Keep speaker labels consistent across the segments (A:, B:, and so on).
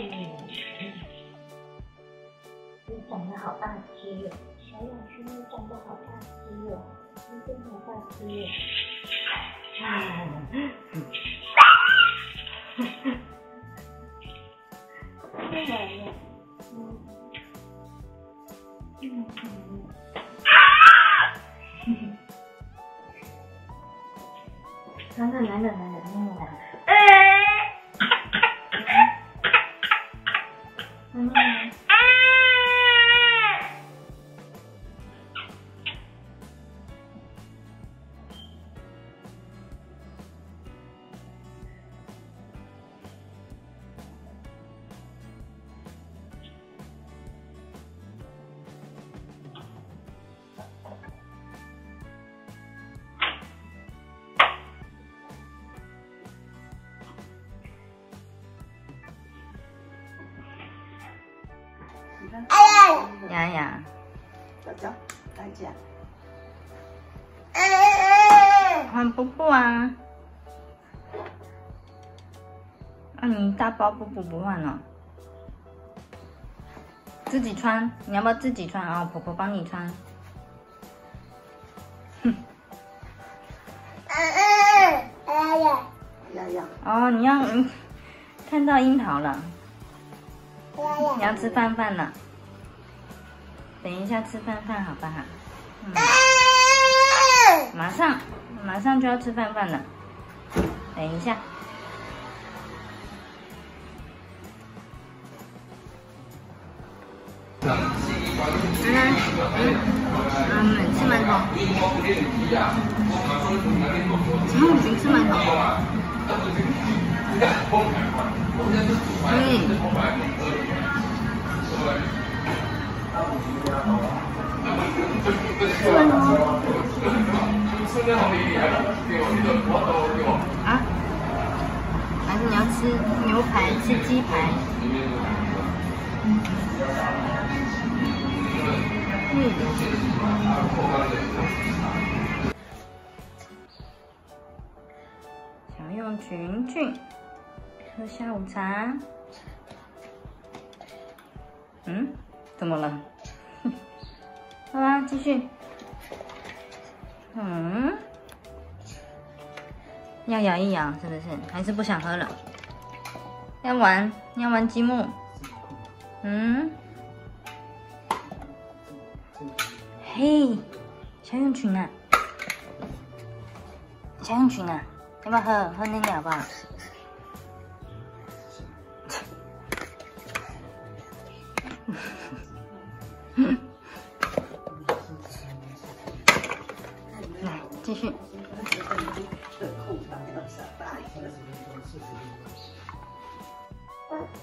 A: 你长得好大只哟，小永勋你长得好大只哟，你真好大只哟！来嗯。
B: 雅雅，
C: 小娇，来讲。
B: 换布布啊！啊，你大包布布不换了，自己穿。你要不要自己穿啊？婆婆帮你穿。哼。
C: 雅雅。
B: 哦，你要看到樱桃了。你要吃饭饭了。等一下吃饭饭好不好？马上，马上就要吃饭饭了。等一下。来来，嗯，吃馒头。嗯，请吃馒头。嗯。啊？还是你要吃牛排，吃鸡排？嗯。小用群群喝下午茶。嗯？怎么了？好吧，继续。嗯，要咬一咬，是不是？还是不想喝了？要玩？要玩积木？嗯？嘿，小用群啊，小用群啊，要不要喝？喝奶奶好不好？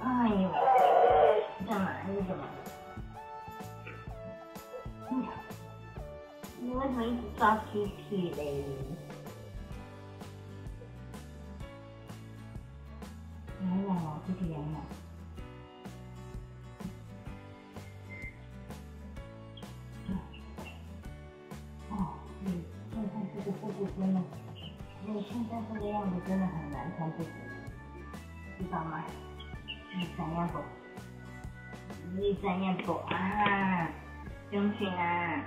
B: 哎呦，干嘛？你干嘛？你为什么一直抓屁屁嘞？痒痒哦，这个痒痒。真的，你现在这个样子真的很难穿裤子，知道吗？你怎样走？你怎样走啊？勇群啊！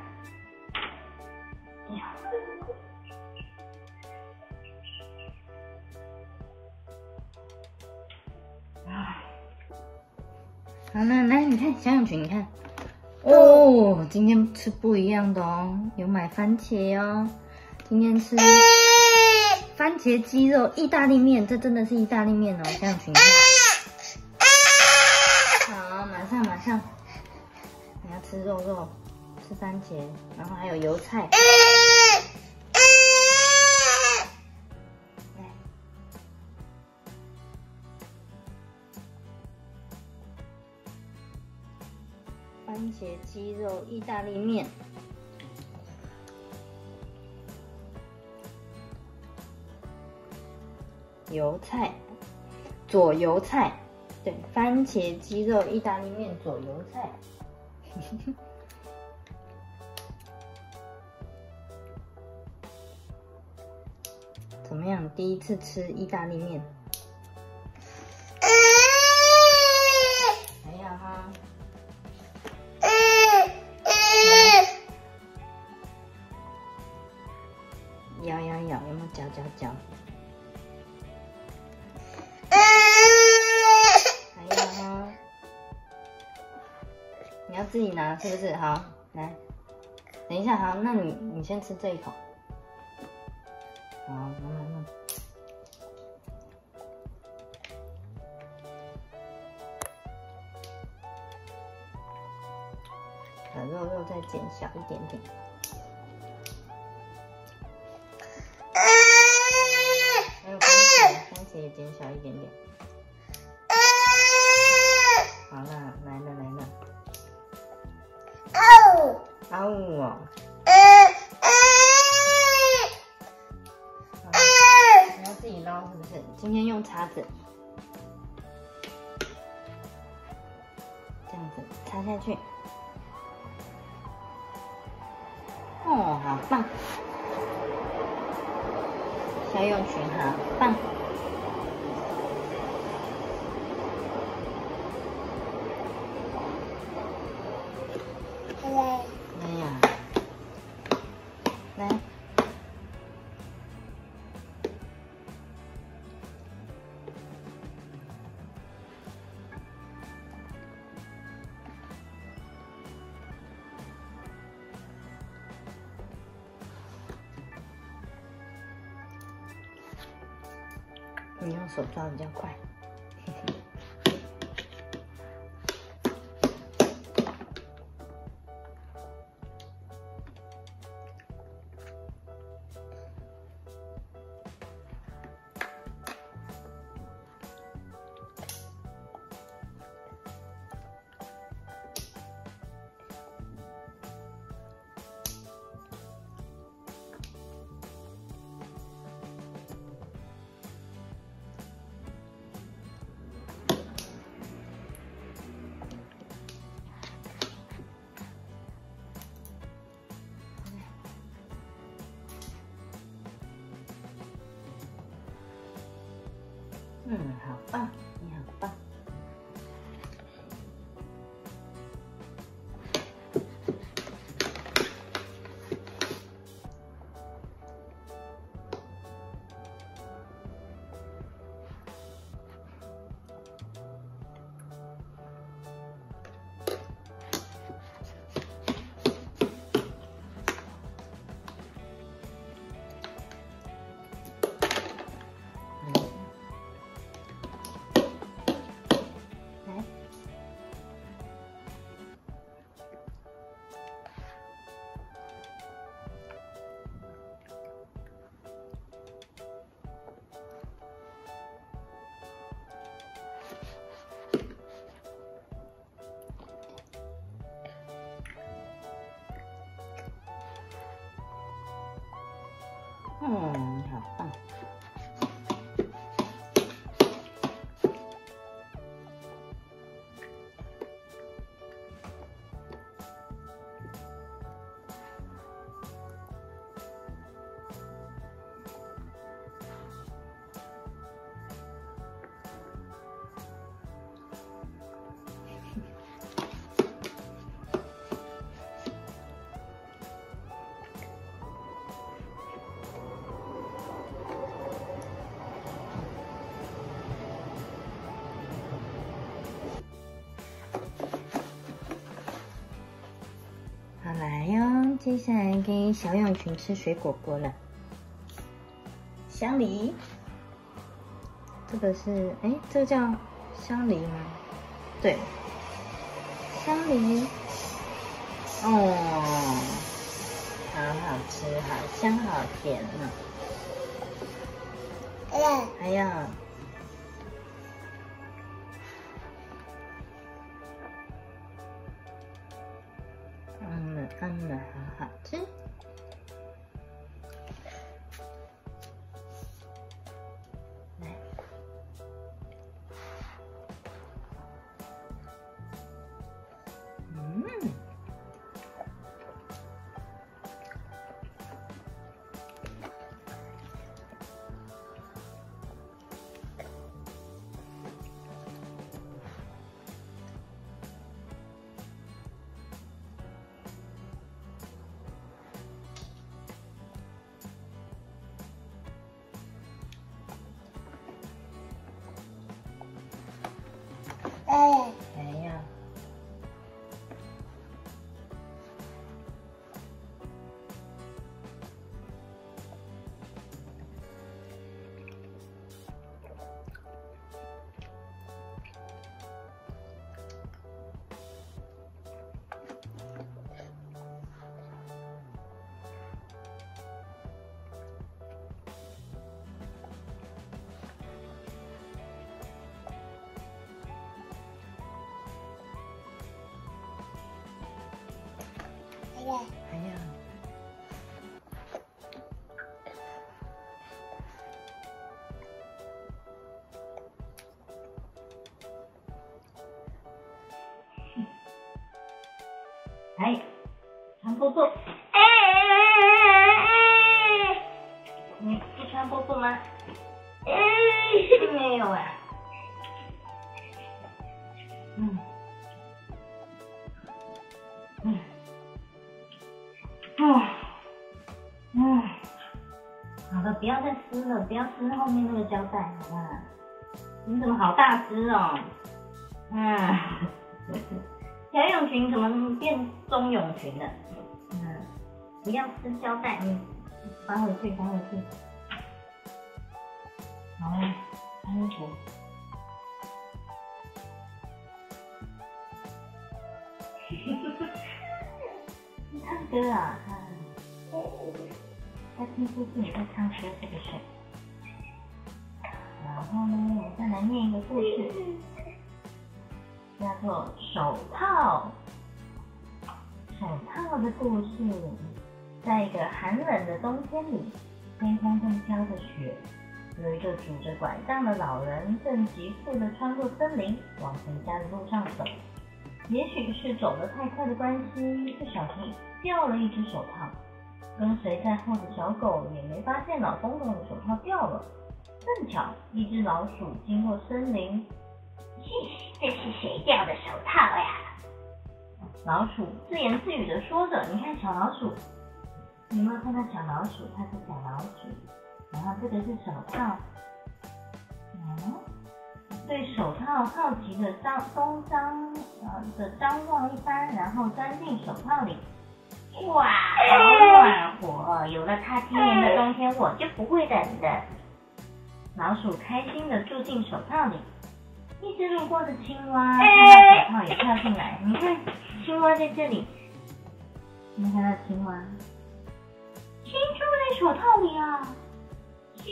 B: 啊！好了，来你看小勇群，你看哦，今天吃不一样的哦，有买番茄哦。今天吃番茄鸡肉意大利面，这真的是意大利面哦，这样群看。好，马上马上，你要吃肉肉，吃番茄，然后还有油菜。番茄鸡肉意大利面。油菜，左油菜，对，番茄鸡肉意大利面左油菜。怎么样？第一次吃意大利面？拿是不是？好，来，等一下，好，那你你先吃这一口。好，慢慢弄。把肉肉再减小一点点。还有番茄，番茄也减小一点点。哦！你要自己捞是不是？今天用叉子，这样子插下去。哦，好棒！肖永群好棒！你用手抓比较快。嗯，嗯，好棒。接下来给小永群吃水果果了。香梨，这个是哎，这个叫香梨吗？对，香梨。哦，好好吃，好香，好甜呢。还要嗯了嗯了，好好吃。
C: 哇，
B: 还要。
A: 好了，不要再撕了，不要撕后面那个胶带，好吗？你怎么好大只哦？嗯。小泳裙怎么变中泳裙了？嗯，不要撕胶带，你翻回去，翻回去。好了，穿衣服。你唱歌啊？在听故事，你在唱歌是不是？然后呢，我再来念一个故事。叫做手套。手套的故事，在一个寒冷的冬天里，天空正飘着雪，有一个拄着拐杖的老人正急速地穿过森林，往回家的路上走。也许是走得太快的关系，不小心掉了一只手套。跟随在后的小狗也没发现老公公的手套掉了。正巧一只老鼠经过森林。这是谁掉的手套呀？
B: 老鼠自言自语的说着：“你看小老鼠，有没有看到小老鼠？它是小老鼠。然后这个是手套，嗯，对手套好奇的张东张呃的张望一番，然后钻进手套里。
A: 哇，好暖和！有了它，今年的冬天我就不会冷的。
B: 老鼠开心的住进手套里。一只路过的青蛙看到手套也跳进来，你看，青蛙在这里，你看到青蛙，
A: 青住在手套里啊！是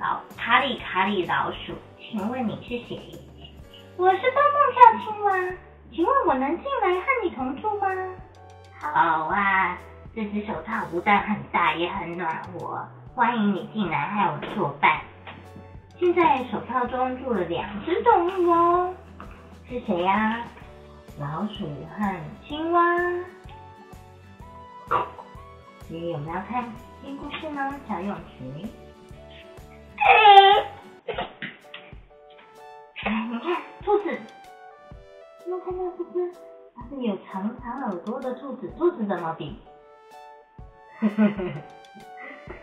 A: 老卡里卡里老鼠，请问你是谁？
D: 我是蹦蹦跳青蛙，请问我能进来和你同住吗？
A: 好啊，这只手套不但很大，也很暖和，欢迎你进来和我作伴。现在手套中住了两只动物哦，是谁呀？
B: 老鼠和青蛙。你有没有看新故事呢？小泳裙。哎，你看兔子，有没有看到这只？它是有长长耳朵的兔子。兔子怎么比？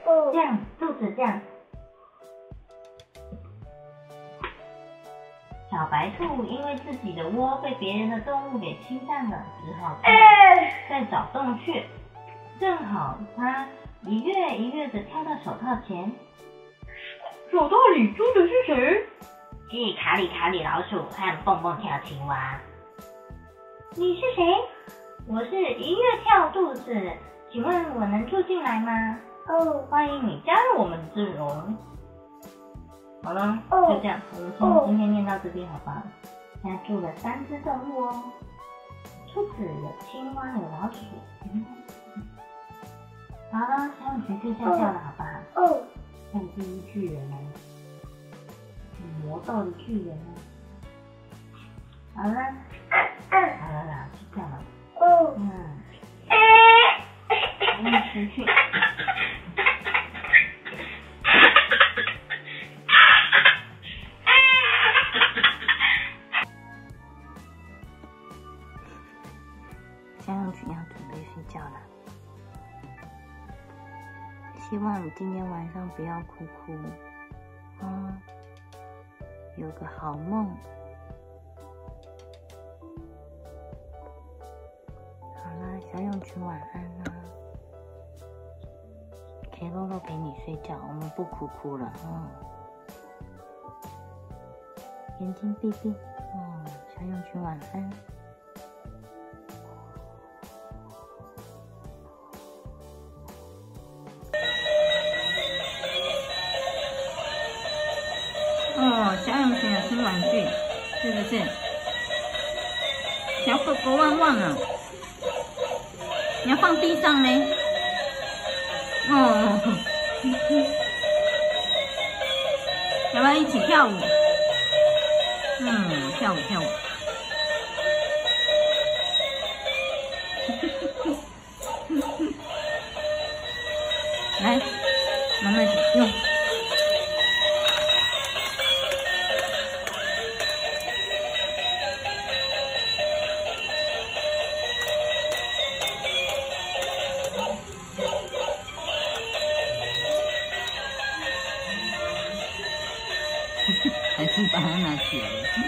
B: 这样，兔子这样。小白兔因为自己的窝被别人的动物给侵占了，只好再找洞穴。正好它一跃一跃的跳到手套前，
D: 手套里住的是谁？
A: 是卡里卡里老鼠和蹦蹦跳青蛙。
D: 你是谁？
A: 我是一月跳兔子，请问我能住进来吗？
B: 哦，欢迎你加入我们的阵容。好了，就这样，我们从今天念到这边，好吧？现在住了三只动物哦，兔子有青蛙有老鼠。好了，小雨去睡觉觉了，好不好？哦。看第一巨人哦，魔道的巨人哦。好了，好了啦，睡觉了。哦。嗯。我们出去。希望你今天晚上不要哭哭，啊，有个好梦。小泳裙晚安啦，给洛洛陪你睡觉，我们不哭哭了，嗯。眼睛闭闭，哦，小泳裙晚安。哦，小泳裙有新玩具，是不是？小狗狗汪汪啊！你要放地上呢？哦，要不要一起跳舞？嗯，跳舞跳舞。here.